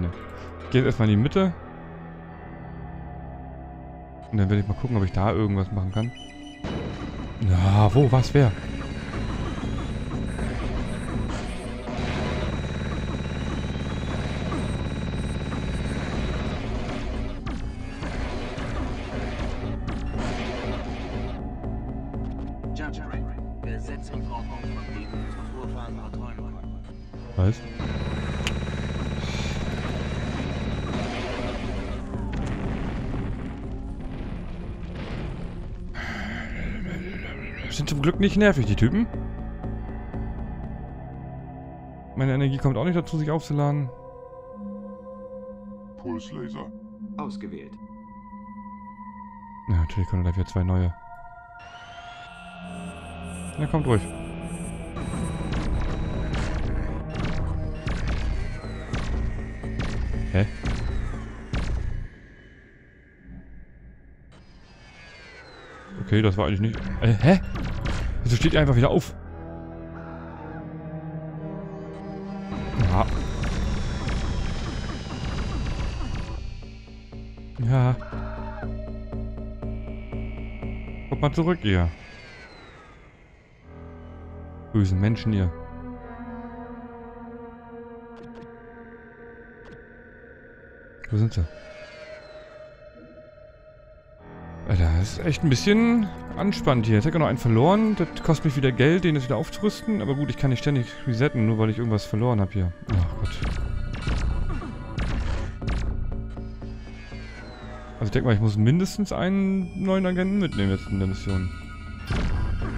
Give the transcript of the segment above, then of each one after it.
Ne. Ich gehe jetzt erstmal in die Mitte. Und dann werde ich mal gucken, ob ich da irgendwas machen kann. Na, wo, was, wer? Gesetz und Ordnung von. Was? Sind zum Glück nicht nervig, die Typen. Meine Energie kommt auch nicht dazu, sich aufzuladen. Pulslaser. Ausgewählt. Ja, natürlich kommen da wieder zwei neue. Na, kommt ruhig. Hä? Okay, das war eigentlich nicht... Äh, hä? Wieso steht ihr einfach wieder auf? Ja. Ja. Kommt mal zurück, ihr. Bösen Menschen, ihr. Wo sind sie? Alter, das ist echt ein bisschen anspannt hier. Jetzt habe ich noch einen verloren. Das kostet mich wieder Geld, den jetzt wieder aufzurüsten. Aber gut, ich kann nicht ständig resetten, nur weil ich irgendwas verloren habe hier. Ach Gott. Also ich denke mal, ich muss mindestens einen neuen Agenten mitnehmen jetzt in der Mission.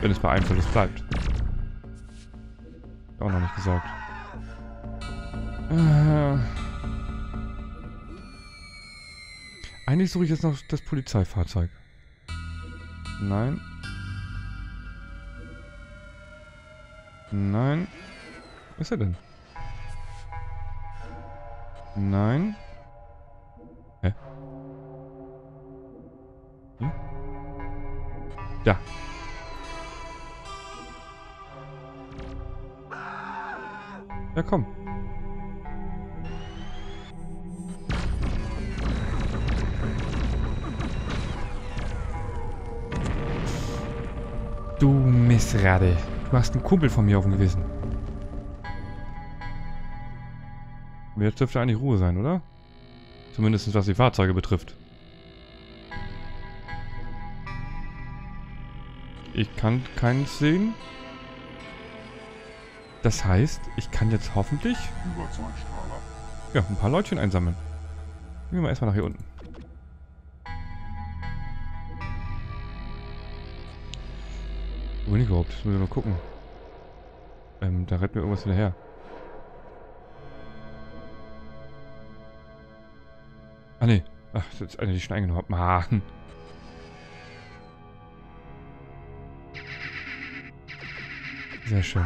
Wenn es bei einem Verlust bleibt. Auch noch nicht gesagt. Äh. Eigentlich suche ich jetzt noch das Polizeifahrzeug. Nein. Nein. Was ist er denn? Nein. Hä? Hm? Ja. Ja, komm. Missrade. Du hast einen Kumpel von mir auf dem Gewissen. Jetzt dürfte eigentlich Ruhe sein, oder? Zumindest was die Fahrzeuge betrifft. Ich kann keins sehen. Das heißt, ich kann jetzt hoffentlich ja, ein paar Leutchen einsammeln. Gehen wir mal erstmal nach hier unten. Ich überhaupt? Müssen wir mal gucken. Ähm, da rennt mir irgendwas hinterher. Ah, nee. Ach, das ist eine, die ich schon eingenommen habe. Mann. Sehr schön.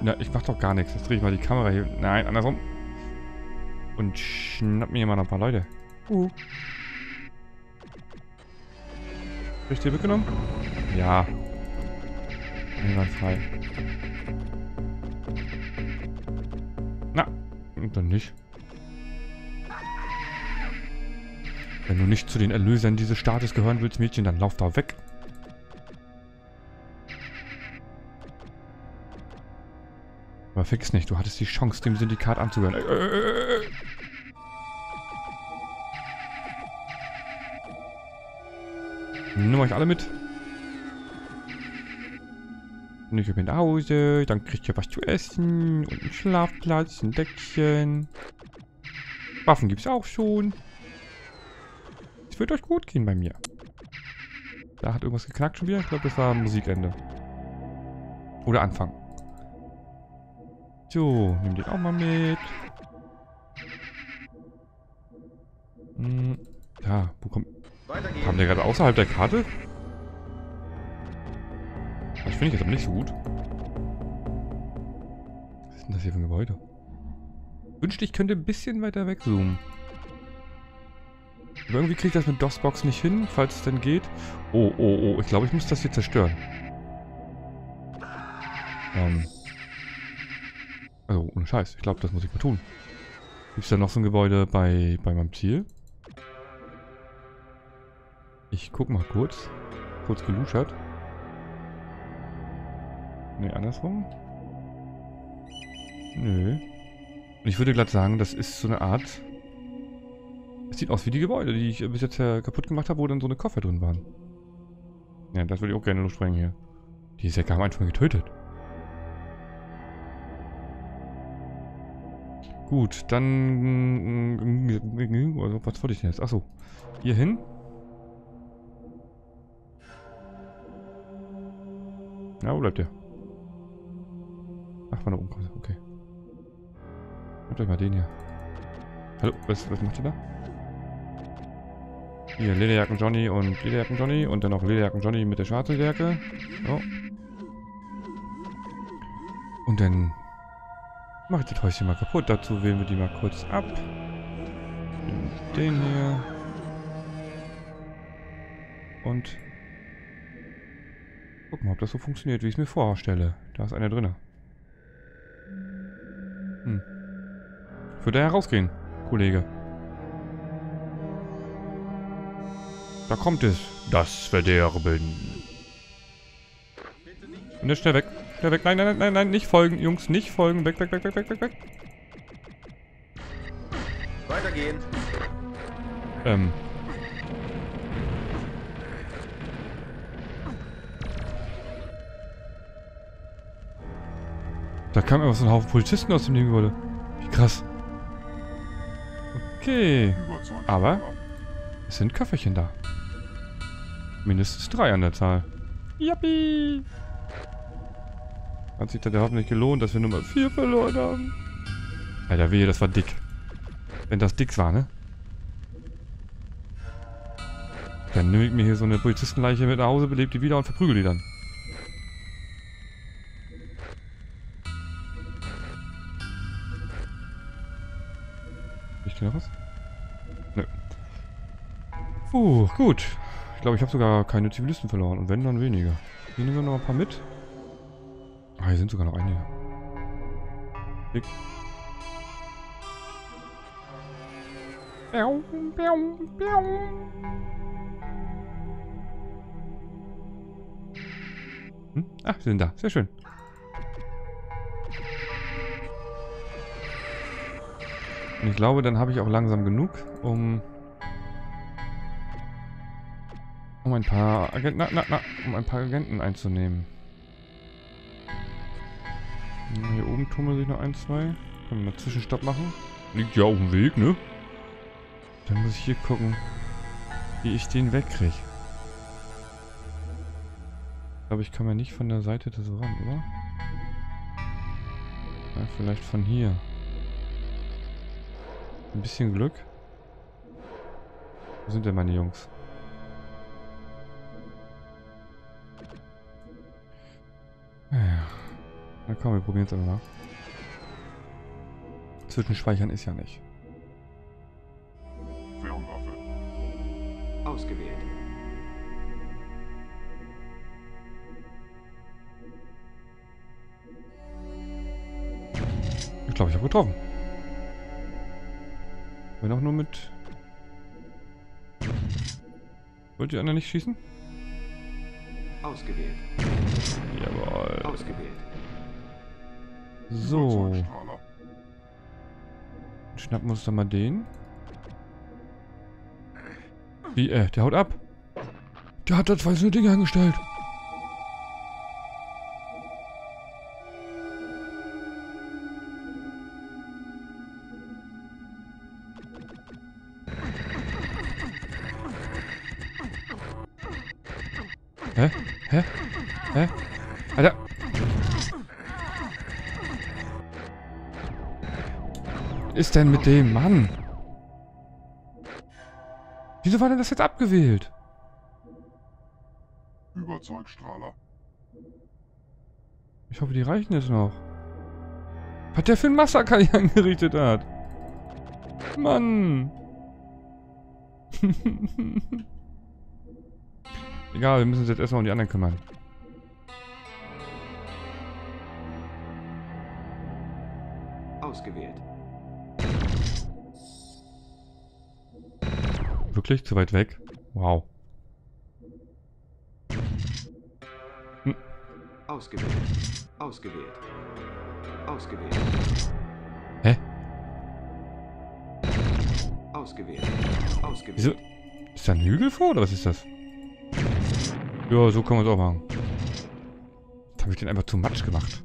Na, ich mach doch gar nichts. Jetzt drehe ich mal die Kamera hier. Nein, andersrum. Und schnapp mir hier mal ein paar Leute. Uh. Hab ich dir mitgenommen? Ja. Einwandfrei. Na, dann nicht. Wenn du nicht zu den Erlösern dieses Staates gehören willst, Mädchen, dann lauf da weg. Aber fix nicht, du hattest die Chance, dem Syndikat anzugehören. Äh, äh, äh, äh. Nimm euch alle mit. Ich bin nach Hause, dann kriegt ihr was zu essen und einen Schlafplatz, ein Deckchen. Waffen gibt's auch schon. Es wird euch gut gehen bei mir. Da hat irgendwas geknackt schon wieder. Ich glaube, das war Musikende. Oder Anfang. So, nimm den auch mal mit. Hm, ja, wo kommt... Kam der gerade außerhalb der Karte? Finde ich jetzt aber nicht so gut. Was ist denn das hier für ein Gebäude? Wünschte, ich könnte ein bisschen weiter wegzoomen. Aber irgendwie kriege ich das mit DOS-Box nicht hin, falls es denn geht. Oh, oh, oh. Ich glaube, ich muss das hier zerstören. Ähm. Also, ohne Scheiß. Ich glaube, das muss ich mal tun. Gibt's da noch so ein Gebäude bei, bei meinem Ziel? Ich guck mal kurz. Kurz geluschert. Ne, andersrum. Nö. Und ich würde glatt sagen, das ist so eine Art... Es sieht aus wie die Gebäude, die ich bis jetzt ja kaputt gemacht habe, wo dann so eine Koffer drin waren. Ja, das würde ich auch gerne lossprengen hier. Die Säcke haben einfach mal getötet. Gut, dann... Also, was wollte ich denn jetzt? Achso. Hier hin. Ja, wo bleibt der? Ach, von da oben kommt. Okay. Nehmt euch mal den hier. Hallo, was, was macht ihr da? Hier, Lederjacken Johnny und Lederjacken Johnny und dann noch Lederjacken Johnny mit der schwarzen Jacke. So. Und dann mache ich das Häuschen mal kaputt. Dazu wählen wir die mal kurz ab. Den hier. Und guck mal, ob das so funktioniert, wie ich es mir vorstelle. Da ist einer drin. Hm. Würde herausgehen, Kollege. Da kommt es. Das Verderben. Und jetzt schnell weg. Schnell weg. Nein, nein, nein, nein, nein, nicht folgen, Jungs. Nicht folgen. Weg, weg, weg, weg, weg, weg, weg. Weitergehen. Ähm. Da kam einfach so ein Haufen Polizisten aus dem Nebengebäude. Wie krass. Okay. Aber es sind Köfferchen da. Mindestens drei an der Zahl. Yuppie! Hat sich dann hoffentlich gelohnt, dass wir Nummer 4 verloren haben. Alter, wehe, das war dick. Wenn das dick war, ne? Dann nehme ich mir hier so eine Polizistenleiche mit nach Hause, belebt die wieder und verprügel die dann. Puh, gut. Ich glaube, ich habe sogar keine Zivilisten verloren. Und wenn, dann weniger. Hier nehmen wir noch ein paar mit. Ah, hier sind sogar noch einige. Dick. Piau, piau, piau. Hm? Ach, sie sind da. Sehr schön. Und ich glaube, dann habe ich auch langsam genug, um um ein paar Agenten, na, na, na, um ein paar Agenten einzunehmen. Hier oben tummeln sich noch ein, zwei. Können wir mal Zwischenstopp machen. Liegt ja auf dem Weg, ne? Dann muss ich hier gucken, wie ich den wegkriege. Ich glaube, ich komme ja nicht von der Seite da so ran, oder? Ja, vielleicht von hier. Ein bisschen Glück. Wo sind denn meine Jungs? Komm, wir probieren es einfach mal. Zwischenspeichern ist ja nicht. Fernwaffe. Ausgewählt. Ich glaube, ich habe getroffen. Wenn auch nur mit... Wollt ihr einer nicht schießen? Ausgewählt. Jawohl. Ausgewählt. So. Schnappen wir uns dann mal den. Wie, äh, der haut ab. Der hat da zwei so Dinge angestellt. Ist denn mit dem Mann? Wieso war denn das jetzt abgewählt? Überzeugstrahler. Ich hoffe, die reichen jetzt noch. Was der für ein Massaker hier angerichtet hat. Mann. Egal, wir müssen uns jetzt erstmal um die anderen kümmern. Ausgewählt. Wirklich? Zu weit weg? Wow. Ausgewählt. Ausgewählt. Ausgewählt. Hä? Ausgewählt. Ausgewählt. Wieso? Ist da ein Hügel vor oder was ist das? Ja, so kann man es auch machen. Jetzt habe ich den einfach zu Matsch gemacht.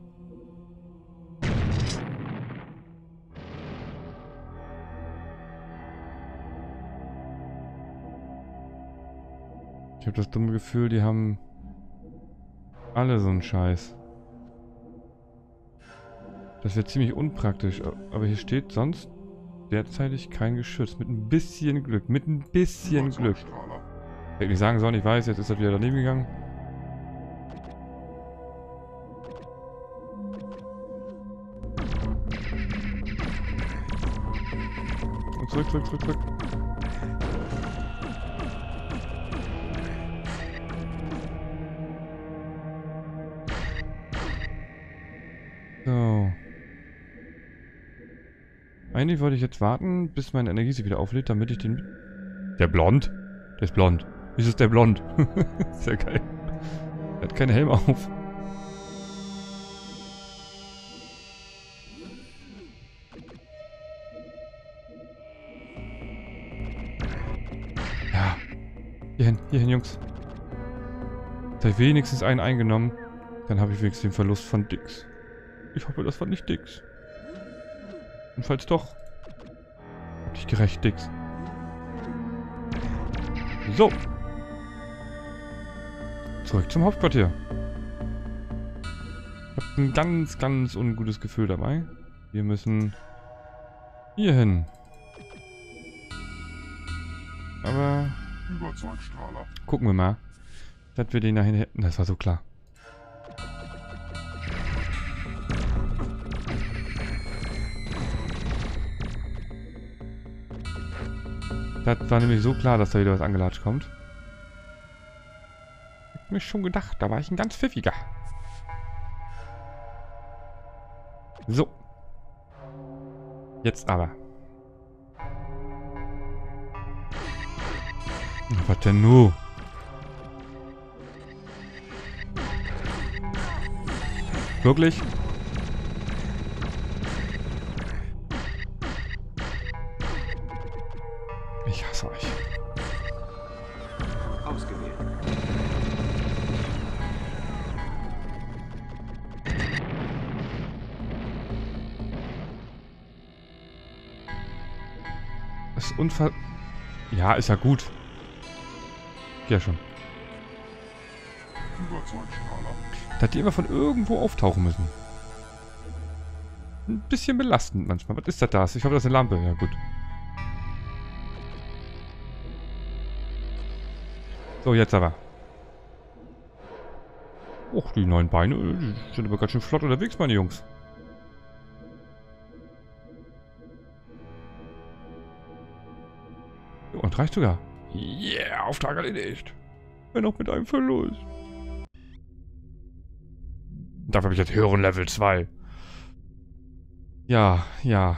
Ich habe das dumme Gefühl, die haben alle so einen Scheiß. Das wäre ziemlich unpraktisch, aber hier steht sonst derzeitig kein Geschütz. Mit ein bisschen Glück, mit ein bisschen Glück. Hätte ich nicht sagen sollen, ich weiß, jetzt ist er wieder daneben gegangen. Und zurück, zurück, zurück, zurück. Eigentlich wollte ich jetzt warten, bis meine Energie sich wieder auflädt, damit ich den... Der blond? Der ist blond. Wieso ist der blond? Sehr geil. Er hat keinen Helm auf. Ja. Hierhin, hierhin, Jungs. Jetzt habe ich wenigstens einen eingenommen. Dann habe ich wenigstens den Verlust von Dix. Ich hoffe, das war nicht Dix. Und falls doch, hab dich gerecht, Dix. So. Zurück zum Hauptquartier. Ich hab ein ganz, ganz ungutes Gefühl dabei. Wir müssen hier hin. Aber Überzeugstrahler. gucken wir mal, dass wir den dahin hätten. Das war so klar. Das war nämlich so klar, dass da wieder was angelatscht kommt. Hab mich schon gedacht, da war ich ein ganz pfiffiger. So. Jetzt aber. Was denn nu? Wirklich? Unver... Ja, ist ja gut. Ja schon. Dass die immer von irgendwo auftauchen müssen. Ein bisschen belastend manchmal. Was ist das da? Ich hoffe, das ist eine Lampe. Ja, gut. So, jetzt aber. Och, die neuen Beine, die sind aber ganz schön flott unterwegs, meine Jungs. Und reicht sogar. Yeah, Auftrag erledigt. Wenn auch mit einem Verlust. Dafür habe ich jetzt höheren Level 2. Ja, ja.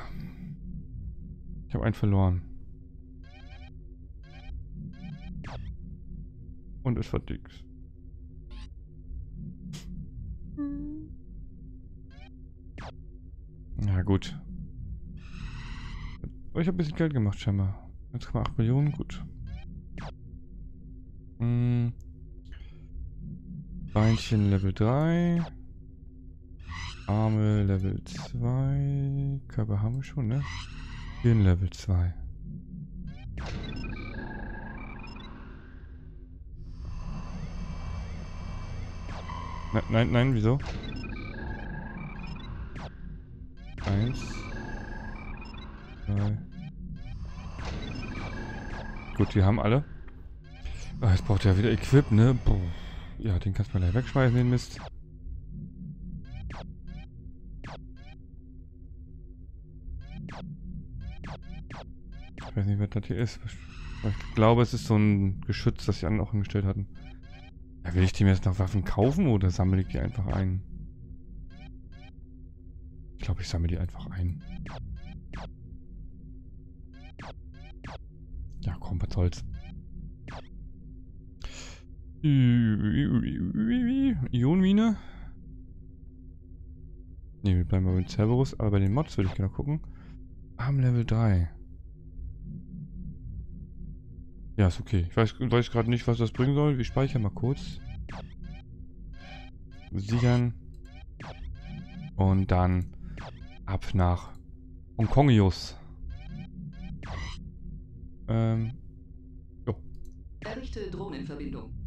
Ich habe einen verloren. Und es war Dix. Ja, gut. Aber ich habe ein bisschen Geld gemacht, scheinbar. 1,8 Millionen, gut. Hm. Beinchen Level 3. Arme Level 2. Körper haben wir schon, ne? Hirn Level 2. Nein, nein, nein, wieso? Eins. Zwei. Gut, die haben alle. Ah, jetzt braucht er wieder Equip, ne? Boah. Ja, den kannst du mal gleich wegschmeißen, den Mist. Ich weiß nicht, was das hier ist. Ich glaube, es ist so ein Geschütz, das sie an auch hingestellt hatten. Ja, will ich dem jetzt noch Waffen kaufen oder sammle ich die einfach ein? Ich glaube, ich sammle die einfach ein. Komm. was soll's. Ionmine? Ne, wir bleiben mal mit Cerberus, aber bei den Mods würde ich gerne gucken. Arm Level 3. Ja, ist okay. Ich weiß, weiß gerade nicht, was das bringen soll. Wir speichern mal kurz. Sichern. Und dann ab nach Hongkongius. Ähm, Errichte Drohnenverbindung.